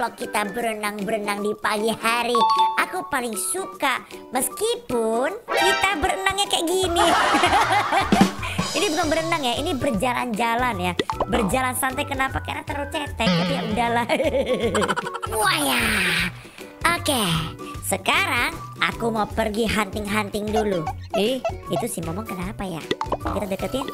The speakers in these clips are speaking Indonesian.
kalau kita berenang-berenang di pagi hari. Aku paling suka, meskipun kita berenangnya kayak gini. ini bukan berenang ya, ini berjalan-jalan ya. Berjalan santai kenapa? Karena terlalu cetek, tapi ya udahlah. Wah ya. Oke, sekarang aku mau pergi hunting-hunting dulu. Eh, itu si Momong kenapa ya? Kita deketin.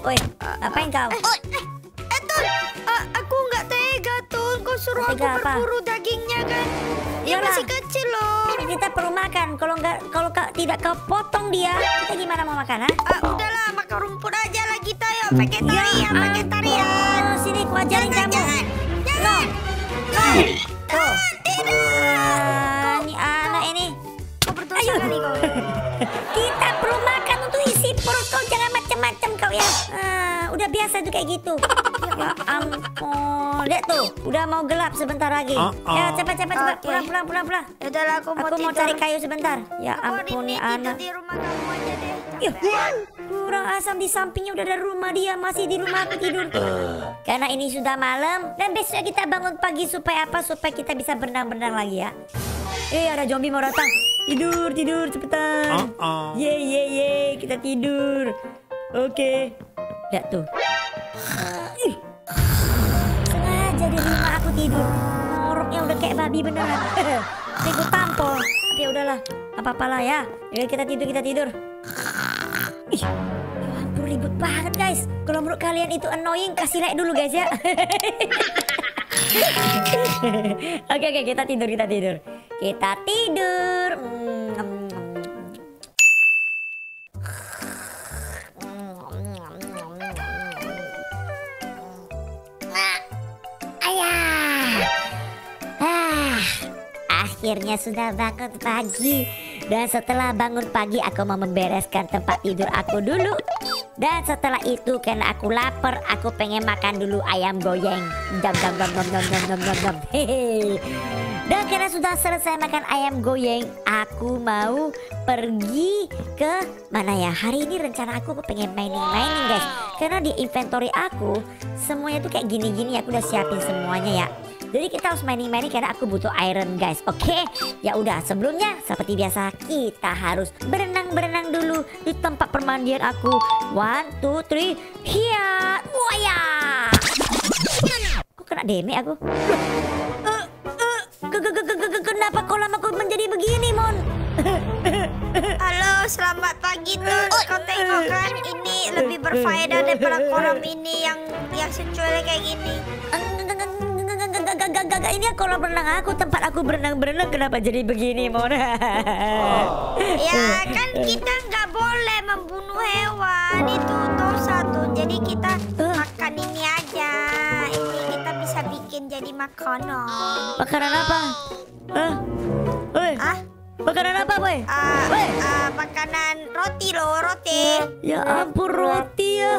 Woi, ngapain kau? Eh, eh, eh, Tun, ah, aku nggak tega Tun. Kau suruh aku tega berburu dagingnya kan? Dia Iyalah. masih kecil loh. Kita perlu makan. Kalau nggak, kalau kau tidak kau potong dia, kita gimana mau makan? Ha? Ah, udahlah makan rumput aja lah kita yuk. Vegetarian, vegetarian. Oh, sini ku ajarin Jangan, kamu. jangan, jangan. Tuh, tuh. Biasa tuh kayak gitu. Ya ampun, lihat tuh, udah mau gelap sebentar lagi. Uh-uh. Ya cepat cepat cepat, Oke. pulang pulang pulang pulang. Udahlah aku mau Aku mau cari kayu sebentar. Ya ampun nih anak. di rumah kamu aja deh. Yuh, kurang asam di sampingnya udah ada rumah dia masih di rumah aku tidur. Karena ini sudah malam dan besok kita bangun pagi supaya apa? Supaya kita bisa berenang-berenang lagi ya. Eh ada zombie mau datang. Tidur tidur cepetan. Uh-uh. Ye ye ye kita tidur. Oke. Lihat tuh. Sengaja di rumah aku tidur. Ngoroknya udah kayak babi beneran. Ini gue tampol. Ya udahlah. Apa-apalah ya. Yuk kita tidur kita tidur. Ih, ya ampun banget guys. Kalau menurut kalian itu annoying, kasih like dulu guys ya. oke oke kita tidur kita tidur. Kita tidur. akhirnya sudah bangun pagi Dan setelah bangun pagi aku mau membereskan tempat tidur aku dulu Dan setelah itu karena aku lapar aku pengen makan dulu ayam goyang Dom dom dom dom dom dom dom dom, dom. Hehehe dan karena sudah selesai makan ayam goyang aku mau pergi ke mana ya? Hari ini rencana aku aku pengen mining-mining guys. Karena di inventory aku semuanya tuh kayak gini-gini aku udah siapin semuanya ya. Jadi kita harus mining-mining karena aku butuh iron guys. Oke, ya udah sebelumnya seperti biasa kita harus berenang-berenang dulu di tempat permandian aku. One, two, three, hiat, waya. Kok kena deme aku? Eh, eh, ke- ke- ke- ke- ke- Kenapa kolam aku menjadi begini, Mon? Halo, selamat pagi tuh. Kau tengok kan ini lebih berfaedah daripada kolam ini yang yang secuil kayak gini. Gak ini kolam renang aku tempat aku berenang-berenang kenapa jadi begini Mon? Ya kan kita nggak boleh membunuh hewan itu dosa tuh. Jadi kita makan ini aja. Ini kita bisa bikin jadi makanan. Makanan apa? Hah? Woi, Ah, makanan apa, boy? ah, Woi. ah, makanan roti loh, roti. Ya ampun roti ya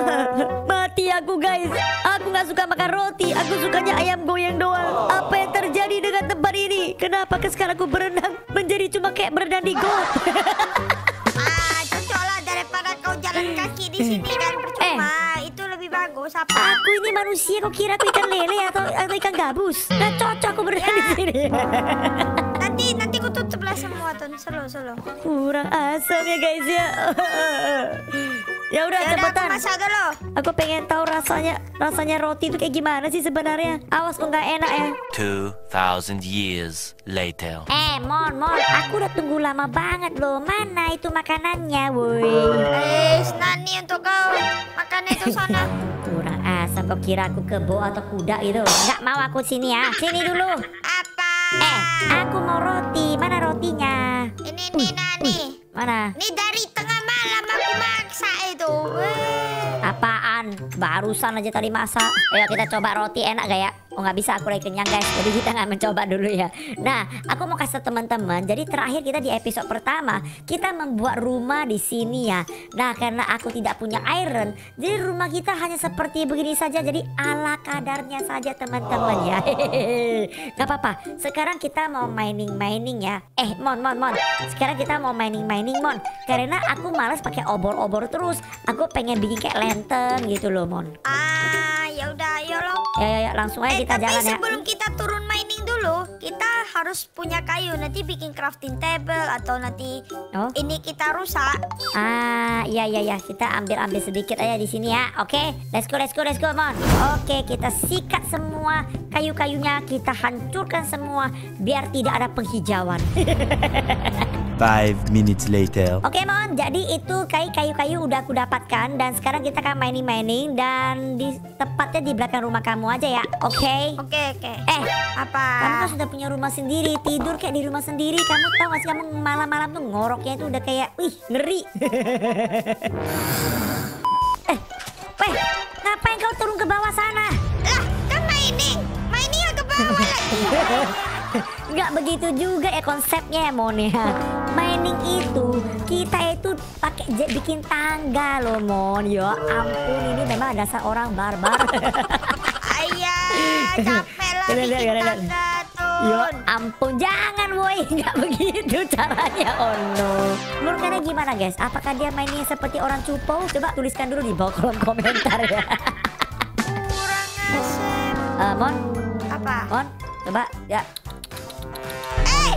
Mati aku guys Aku gak suka makan roti Aku sukanya ayam goyang doang Apa yang terjadi dengan tempat ini Kenapa ke sekarang aku berenang Menjadi cuma kayak berenang di got Ah, cocok lah daripada kau jalan kaki di sini kan percuma. Itu lebih bagus apa? Aku ini manusia Kau kira aku ikan lele atau, atau ikan gabus Dan cocok aku berenang di sini selo selo. Kurang asam ya guys ya Ya udah Ya udah aku cepetan masak dulu. Aku pengen tahu rasanya Rasanya roti itu kayak gimana sih sebenarnya Awas kok nggak enak ya 2,000 years later. Eh, Mon, Mon, aku udah tunggu lama banget loh. Mana itu makanannya, woi? Eh, nani untuk kau makan itu sana. Kurang asam, kau kira aku kebo atau kuda gitu? Nggak mau aku sini ya. Sini dulu. Apa? Eh, aku mau roti. Ini nih nani. Mana? Ini dari tengah malam aku maksa itu. Weh. Apaan? Barusan aja tadi masak. Ayo kita coba roti enak gak ya? Oh nggak bisa aku lagi kenyang guys. Jadi kita nggak mencoba dulu ya. Nah aku mau kasih teman-teman. Jadi terakhir kita di episode pertama kita membuat rumah di sini ya. Nah karena aku tidak punya iron, jadi rumah kita hanya seperti begini saja. Jadi ala kadarnya saja teman-teman ya. Gak apa-apa. Sekarang kita mau mining mining ya. Eh mon mon mon. Sekarang kita mau mining mining mon. Karena aku malas pakai obor-obor terus. Aku pengen bikin kayak lantern gitu loh mon. Ah, ya udah ayo lo. Ya ya ya langsung aja Eh, kita tapi jalan ya. sebelum kita turun mining dulu, kita harus punya kayu. Nanti bikin crafting table atau nanti Oh. ini kita rusak. Ah, iya iya ya, kita ambil-ambil sedikit aja di sini ya. Oke, let's go let's go let's go, Mon. Oke, kita sikat semua kayu-kayunya, kita hancurkan semua biar tidak ada penghijauan. Five minutes later. Oke, Mon. Jadi itu kayu-kayu udah aku dapatkan dan sekarang kita akan mining-mining dan di tepatnya di belakang rumah kamu aja ya. Oke. Oke, oke. Eh, Apa? kamu kan sudah punya rumah sendiri, tidur kayak di rumah sendiri. Kamu tahu gak sih kamu malam-malam tuh ngoroknya itu udah kayak, wih, ngeri. eh, weh, ngapain kau turun ke bawah sana? Lah, kan mining. Mining ke bawah lagi. Nggak begitu juga ya konsepnya ya Mon ya. Mining itu kita itu pakai bikin tangga loh Mon. Ya ampun ini memang dasar orang barbar. Ayah, capek lah bikin tangga ya tuh. ampun jangan woi nggak begitu caranya oh no. Menurut kalian gimana guys? Apakah dia mainnya seperti orang cupo? Coba tuliskan dulu di bawah kolom komentar ya. Kurang asem. Eh, Mon, Apa? Mon, coba ya. Eh,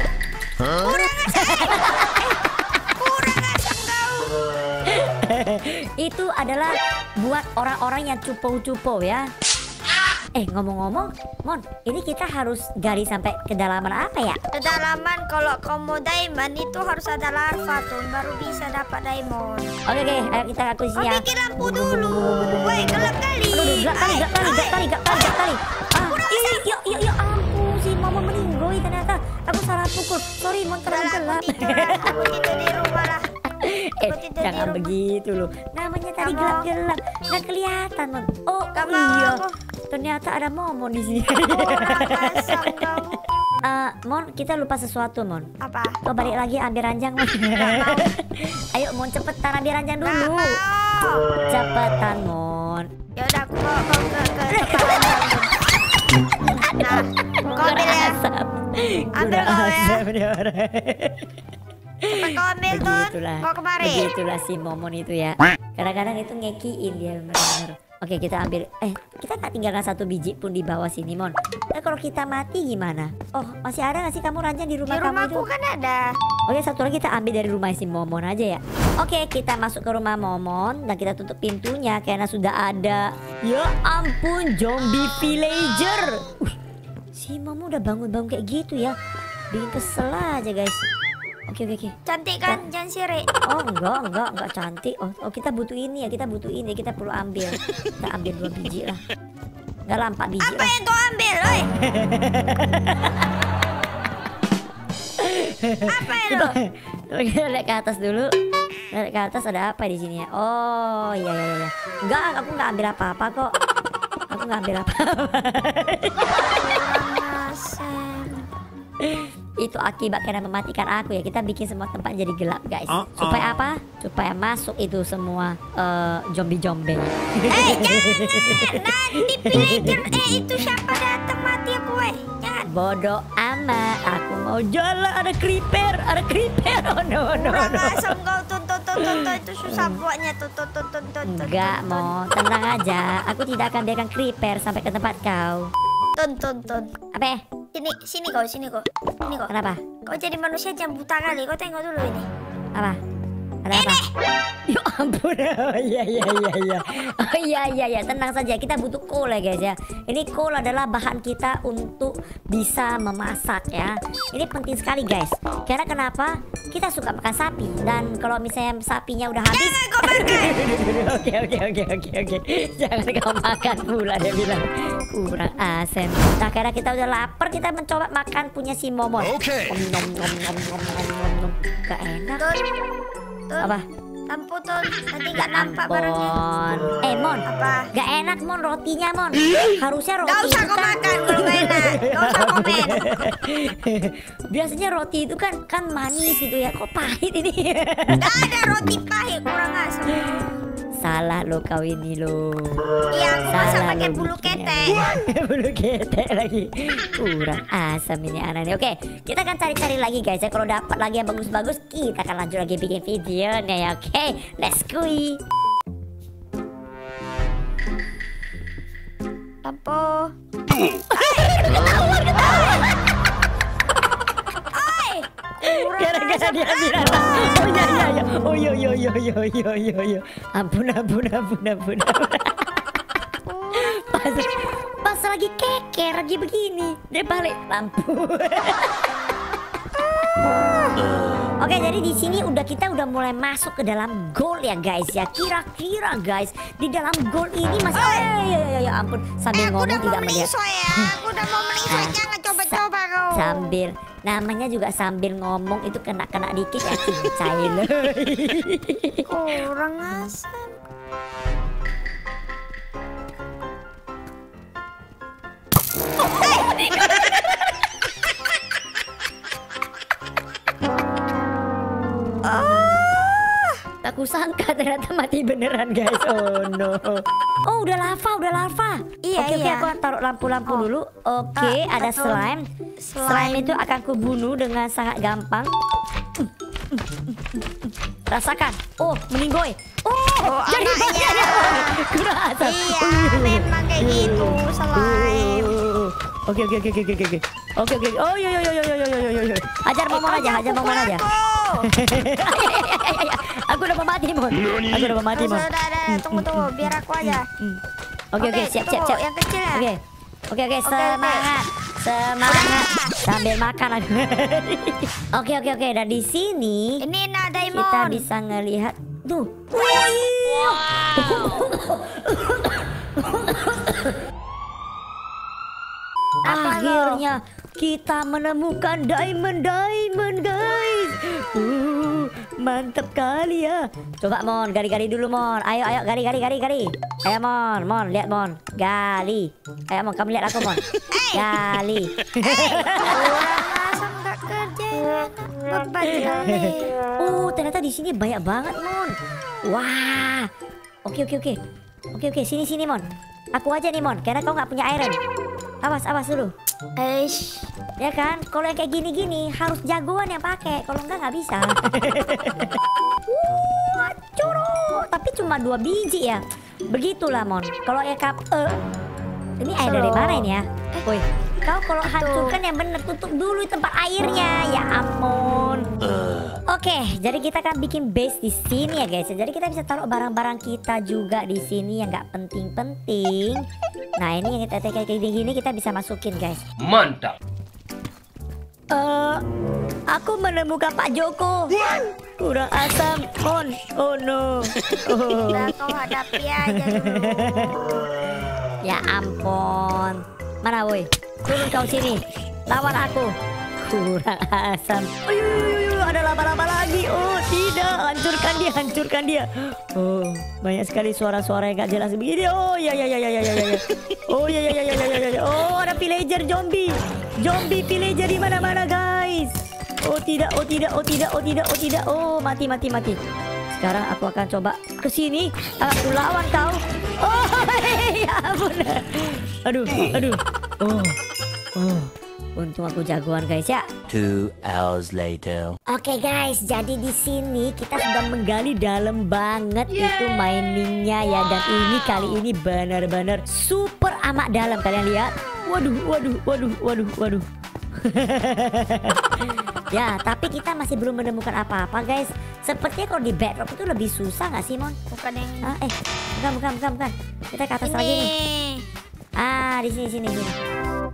kurang asem. Itu adalah buat orang-orang yang cupo-cupo ya. Eh ngomong-ngomong, Mon, ini kita harus gali sampai kedalaman apa ya? Kedalaman kalau kau mau diamond itu harus ada larva tuh baru bisa dapat diamond. Oke oke, ayo kita aku Oh, ya. bikin lampu dulu. Woi, gelap kali. Aduh, gelap kali, gelap kali, gelap kali, gelap kali, gelap kali. Ah, iya, iya, iya, iya, ampun, si Mama meninggoy ternyata. Aku salah pukul. Sorry, Mon, terlalu gelap. aku tidur lah. Aku tidur di rumah lah. eh, jangan begitu loh. Namanya tadi mau. gelap-gelap, nggak kelihatan, Mon. Oh, Gak mau iya. aku. Ternyata ada Momon di sini. Kau. Eh, Mon, kita lupa sesuatu, Mon. Apa? Kau balik lagi ambil ranjang, Mon. Ayo, Mon, cepetan ambil ranjang dulu. mau. Cepetan, Mon. Ya udah aku kau ke ke lain. Nah, kau ambil ya. Ambil kau ya. Ambil tuh. Bawa kemari. Begitulah si Momon itu ya. Kadang-kadang itu ngekiin dia benar-benar. Oke kita ambil. Eh kita nggak tinggalkan satu biji pun di bawah sini Mon. Nah kalau kita mati gimana? Oh masih ada nggak sih kamu ranjang di Di rumah kamu itu? rumahku kan ada. Oke satu lagi kita ambil dari rumah si Momon aja ya. Oke kita masuk ke rumah Momon Dan kita tutup pintunya Karena sudah ada. Ya ampun zombie villager. Wih, Si Momon udah bangun-bangun kayak gitu ya. Bikin kesel aja guys Oke oke oke Cantik kan? Jangan sirik. Oh enggak enggak enggak cantik. Oh, oh kita butuh ini ya kita butuh ini. Kita perlu ambil. Kita ambil dua biji lah. Enggak lah empat biji Apa lah. yang kau ambil, oi? Apa ya lo? Kita lihat ke atas dulu. Lihat ke atas ada apa di sini ya? Oh iya iya iya. Enggak aku enggak ambil apa-apa kok. Aku enggak ambil apa-apa. Itu akibat karena mematikan aku ya Kita bikin semua tempat jadi gelap guys Uh-uh. Supaya apa? Supaya masuk itu semua eh, Zombie-zombie Eh, jangan. Nanti villager. Eh, itu siapa datang mati aku, weh. Jangan. Bodoh amat Aku mau jalan Ada creeper Ada creeper Oh no no Kurang no asem kau tuntut tuntut tuntut itu susah buatnya tuntut tuntut tuntut. Enggak mau Tenang aja Aku tidak akan biarkan creeper Sampai ke tempat kau Tuntut tuntut. Apa ya? Sini, sini kau, sini kau. Sini kau. Kenapa? Kau jadi manusia jangan buta kali. Kau tengok dulu ini. Apa? Ada apa? Ampun. Oh iya iya iya iya. Oh iya iya iya. Tenang saja Kita butuh coal ya guys ya. Ini coal adalah bahan kita Untuk bisa memasak ya. Ini penting sekali guys. Karena kenapa? Kita suka makan sapi. Dan kalau misalnya sapinya udah habis Jangan kau makan. Oke oke oke oke oke. Jangan kau makan pula dia bilang. Kurang asem Nah karena kita udah lapar Kita mencoba makan punya si Momon. Okay. Om nom nom nom nom nom nom. Nom Gak enak. Tun. Apa? Lampu tuh nanti nggak nampak barangnya. Eh Mon, Apa? gak enak Mon rotinya Mon. Harusnya roti Gak usah kau kan- makan kalau gak enak. Gak usah komen. Biasanya roti itu kan kan manis gitu ya. Kok pahit ini? Gak ada roti pahit kurang asam. Salah lo kau ini lo. Iya, aku pakai bulu ketek. bulu ketek lagi. Kurang asam ini anak nih. Oke, kita akan cari-cari lagi guys ya. Kalau dapat lagi yang bagus-bagus, kita akan lanjut lagi bikin videonya ya. Oke, let's go. Lampu. Gara-gara dia bilang Oh iya iya iya. Oh iya iya iya iya iya iya iya. Ampun ampun ampun ampun. Ampun. Pas, pas lagi keker lagi begini. Dia balik lampu. Oke jadi di sini udah kita udah mulai masuk ke dalam goal ya guys ya. Kira-kira guys di dalam goal ini masih oh, ya, ya, ya, ya ampun. Sambil Aku ngomong udah mau tidak melihat. melingsoy ya. Aku udah mau melingsoy. Ah, Jangan sambil namanya juga sambil ngomong itu kena-kena dikit ya cincai. Kurang asam. Aku sangka ternyata mati beneran guys. Oh no. Oh udah lava, udah lava. Iya, oke, oke, iya. aku taruh lampu-lampu Oh. dulu. Oke, Ah, ada betul. slime. slime. Slime. itu akan kubunuh dengan sangat gampang. Rasakan. Oh, meninggoy. Oh, Oh, jadi anaknya. banyak ya. Asam. Iya, memang kayak gitu slime. Oke oke oke oke oke oke. Oke oke. Oh yo yo yo yo yo yo yo yo. Ajar momon aja, ajar momon aja. Aku udah mau mati, Mon. Aku udah mau mati, Mon. Tunggu tunggu, biar aku aja. Hmm. Oke oke, siap siap siap. Yang kecil ya. Oke. Oke oke, semangat. Semangat sambil makan aku. Oke oke oke, dan di sini Ini nak kita bisa ngelihat tuh. Akhirnya kita menemukan diamond diamond guys. Uh, mantap kali ya. Coba Mon, gali-gali dulu Mon. Ayo ayo gali gali gali gali. Ayo Mon, Mon lihat Mon. Gali. Ayo Mon, kamu lihat aku Mon. Gali. Oh, ternyata di sini banyak banget, Mon. Wah. Oke, oke, oke. Oke, oke, sini sini, Mon. Aku aja nih, Mon. Karena kau nggak punya iron. Awas, awas dulu. Eish. Ya kan? Kalau yang kayak gini-gini harus jagoan yang pakai. Kalau enggak nggak bisa. Wah, coro. Tapi cuma dua biji ya. Begitulah, Mon. Kalau ya kap eh, ini air dari mana ini ya? Woi, kau kalau hancurkan yang bener tutup dulu tempat airnya. Ya ampun. Oke, jadi kita akan bikin base di sini ya guys. Jadi kita bisa taruh barang-barang kita juga di sini yang nggak penting-penting. Nah ini yang kita kayak gini-gini kita bisa masukin guys. Mantap. Eh, aku menemukan Pak Joko. Kurang asam, Mon. Oh no. Oh. Udah kau hadapi aja dulu. Ya ampun. Mana woi? Turun kau sini. Lawan aku. Kurang asam. Ayo, ada laba-laba lagi. Oh tidak, hancurkan dia, hancurkan dia. Oh, banyak sekali suara-suara yang gak jelas begini. Oh ya ya ya ya ya ya ya. Oh ya ya ya ya ya ya ya. Oh ada villager zombie. Zombie villager di mana-mana guys. Oh tidak, oh tidak, oh tidak, oh tidak, oh tidak. Oh mati mati mati. Sekarang aku akan coba ke sini. Aku lawan kau. Oh, ya ampun. Aduh, aduh. Oh, oh. Untung aku jagoan guys ya. Two hours later. Oke guys, jadi di sini kita sudah menggali dalam banget itu miningnya ya dan ini kali ini benar-benar super amat dalam kalian lihat. Waduh, waduh, waduh, waduh, waduh. ya, tapi kita masih belum menemukan apa-apa guys. Sepertinya kalau di bedrock itu lebih susah nggak sih Mon? Bukan yang Ah, eh, bukan, bukan, bukan, bukan. Kita ke atas lagi nih. ini. Ah, di sini sini sini.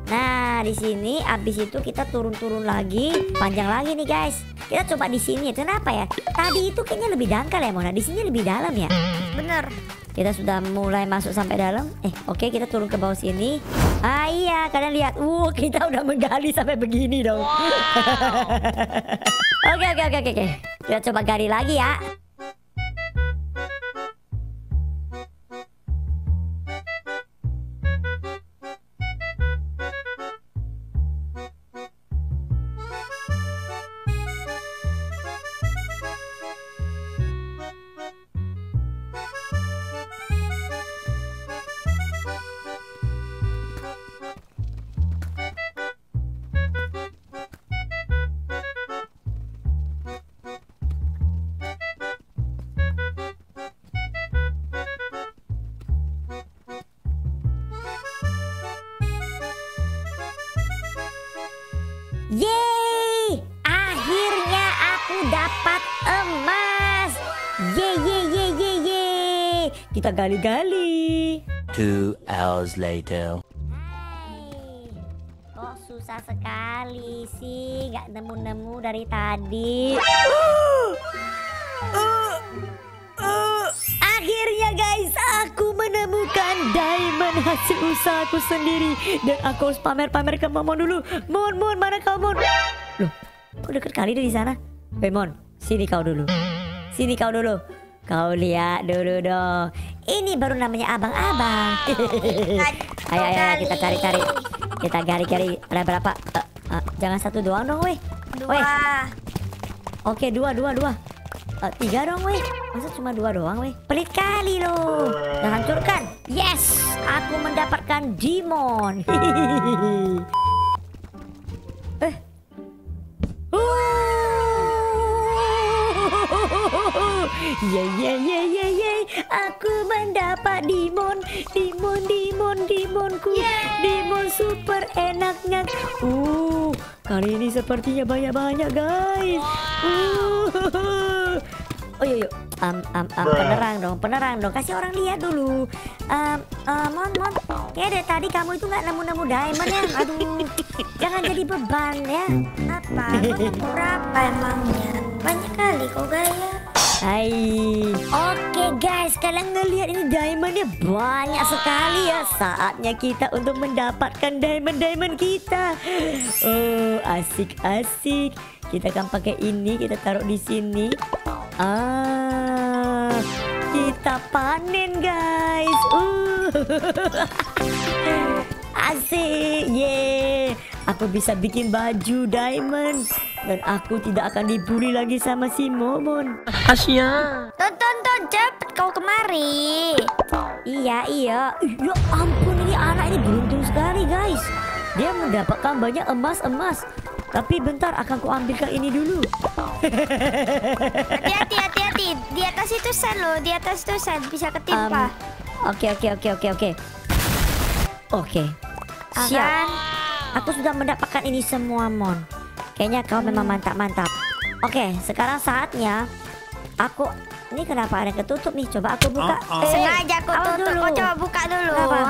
Nah, di sini abis itu kita turun-turun lagi, panjang lagi nih guys. Kita coba di sini. Kenapa ya? Tadi itu kayaknya lebih dangkal ya, Mona. Di sini lebih dalam ya. Bener. Kita sudah mulai masuk sampai dalam. Eh, oke kita turun ke bawah sini. Ah iya, kalian lihat. Uh, kita udah menggali sampai begini dong. Oke, oke, oke, oke, oke. Kita coba gali lagi ya. Kita gali-gali. Two hours later. Hai, kok susah sekali sih nggak nemu-nemu dari tadi. Akhirnya guys, aku menemukan diamond hasil usahaku sendiri dan aku harus pamer-pamer ke Momon dulu. Mon, Mon, mana kau Mon? Loh, kok deket kali dari sana? Hei Mon, sini kau dulu. Sini kau dulu. Kau lihat dulu dong. Ini baru namanya abang-abang. ayo, ayo, ayo, kita cari-cari. Kita gali-gali. Ada berapa? Eh, eh, jangan satu doang dong, weh. Dua. Weh, Oke, dua, dua, dua. Eh, tiga dong, weh. Masa cuma dua doang, weh? Pelit kali lo. Dah hancurkan. Yes, aku mendapatkan Dimon. Ye ye ye ye ye, aku mendapat Dimon, Dimon, Dimon, Dimonku, Dimon super enaknya. Uh, kali ini sepertinya banyak-banyak guys. Uh. Oh iya, yuk, um, um, um, penerang dong, penerang dong. Kasih orang lihat dulu. Um, um, mon, mon, kayak dari tadi kamu itu nggak nemu-nemu diamond ya. Aduh, jangan jadi beban ya. Apa? Kau nemu berapa emangnya? Banyak kali kau gaya. Hai. Oke guys, kalian ngelihat ini diamondnya banyak sekali ya. Saatnya kita untuk mendapatkan diamond-diamond kita. Oh, asik-asik. Kita akan pakai ini, kita taruh di sini. Ah, kita panen guys. Uh. Asik, ye. Aku bisa bikin baju diamond dan aku tidak akan dibully lagi sama si Momon. Tonton, ton, cepet kau kemari. Iya, iya. Ya ampun, ini anak ini beruntung sekali, guys. Dia mendapatkan banyak emas-emas. Tapi bentar, akan kuambilkan ini dulu. Hati-hati, hati-hati. Di atas itu sel loh, di atas itu sel bisa ketimpa. Um, Oke, oke, oke, oke, oke. Oke. Siap. Akan. Aku sudah mendapatkan ini semua, Mon. Kayaknya kau memang mantap-mantap. Oke, sekarang saatnya aku ini kenapa ada ketutup nih? Coba aku buka. Eh, Sengaja awas tutup. dulu. Kau coba buka dulu. Kenapa? Wah.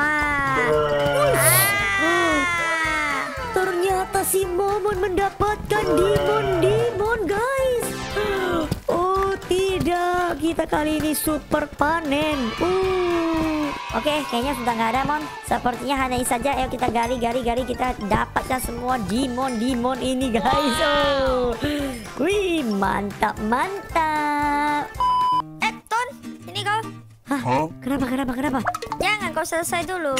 Ah. Ternyata si Momon mendapatkan Dimon Dimon guys. Oh tidak, kita kali ini super panen. Uh. Oke, kayaknya sudah nggak ada Mon. Sepertinya hanya ini saja. Ayo kita gali, gali, gali. Kita dapatkan semua Dimon, Dimon ini guys. Oh. Wih, mantap, mantap. Eh, Ton, ini kau. Hah? Kenapa, kenapa, kenapa? Jangan kau selesai dulu.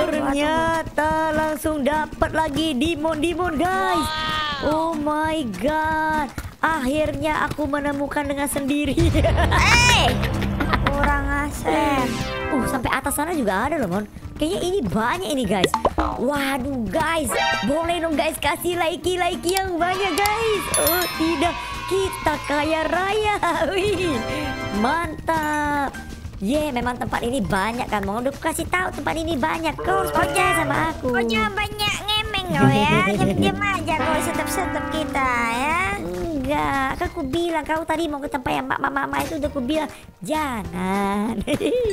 Ternyata langsung dapat lagi Dimon Dimon guys. Oh my god. Akhirnya aku menemukan dengan sendiri. Eh, kurang asem. uh, sampai atas sana juga ada loh, Mon. Kayaknya ini banyak ini, guys. Waduh, guys. Boleh dong, guys, kasih like-like yang banyak, guys. Oh, tidak. Kita kaya raya. Wih, mantap. Ye, memang tempat ini banyak kan. Mau udah kasih tahu tempat ini banyak. Kau harus percaya sama aku. Kau jangan banyak ngemeng kau ya. Diam-diam aja kau setep-setep kita ya. Enggak, kan aku bilang kau tadi mau ke tempat yang mama-mama itu udah aku bilang jangan.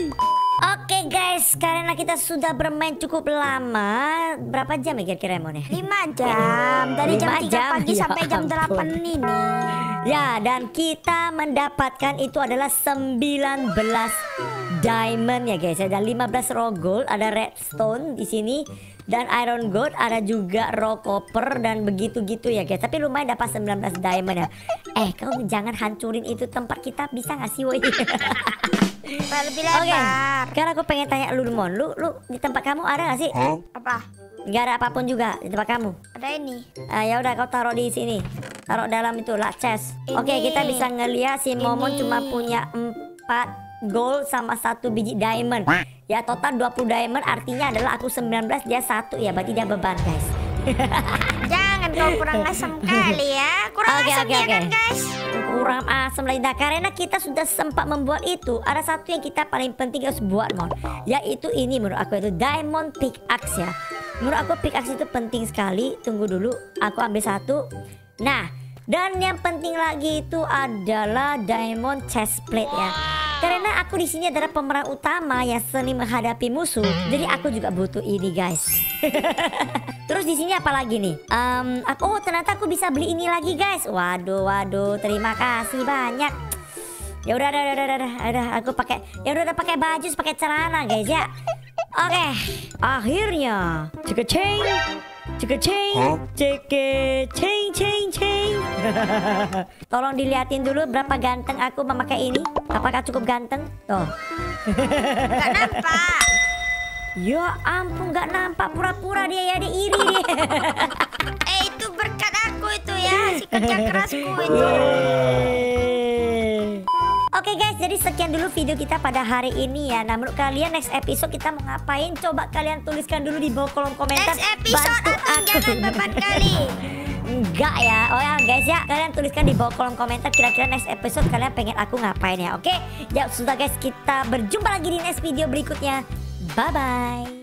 Oke guys, karena kita sudah bermain cukup lama, berapa jam ya kira-kira Mon ya? 5 jam dari jam Lima 3 jam? pagi Ya sampai jam ampun. 8 ini. Ya, dan kita mendapatkan itu adalah 19 diamond ya guys. Ada 15 raw gold, ada redstone di sini dan iron gold, ada juga raw copper dan begitu-gitu ya guys. Tapi lumayan dapat 19 diamond ya. Eh, kau jangan hancurin itu tempat kita bisa nggak sih woi? Lebih Oke, lebar. sekarang aku pengen tanya lu Mon, lu lu di tempat kamu ada gak sih? Apa? Nggak ada apa pun juga di tempat kamu. Ada ini. Ah, ya udah kau taruh di sini. Taruh dalam itu lah chest. Oke, Ini. kita bisa ngeliat si Momon Ini. cuma punya 4 gold sama satu biji diamond. Ya total 20 diamond artinya adalah aku 19 dia satu ya berarti dia beban guys. Jangan kau kurang asam kali ya. Kurang Oke, asam oke, ya oke. kan guys? Kurang asam lagi nah, karena kita sudah sempat membuat itu ada satu yang kita paling penting harus buat mon yaitu ini menurut aku itu diamond pickaxe ya Menurut aku pickaxe itu penting sekali. Tunggu dulu, aku ambil satu. Nah, dan yang penting lagi itu adalah diamond chestplate ya. Karena aku di sini adalah pemeran utama yang sering menghadapi musuh, jadi aku juga butuh ini guys. Terus di sini apa lagi nih? Um, aku oh ternyata aku bisa beli ini lagi guys. Waduh, waduh, terima kasih banyak. Ya udah, udah, udah, udah, udah, aku pakai, ya udah, udah pakai baju, pakai celana guys ya. Oke, akhirnya, cek ceng, cek ceng, cek ceng, ceng, ceng. Tolong diliatin dulu berapa ganteng aku memakai ini. Apakah cukup ganteng? Tuh. Gak nampak. Ya ampun nggak nampak pura-pura dia ya dia iri dia. Eh itu berkat aku itu ya, si kerja kerasku itu. Oke guys, jadi sekian dulu video kita pada hari ini ya. Nah, menurut kalian next episode kita mau ngapain? Coba kalian tuliskan dulu di bawah kolom komentar. Next episode Bantu aku aku. jangan beban kali. Enggak ya. Oh ya guys ya, kalian tuliskan di bawah kolom komentar kira-kira next episode kalian pengen aku ngapain ya. Oke? Ya sudah guys, kita berjumpa lagi di next video berikutnya. Bye bye.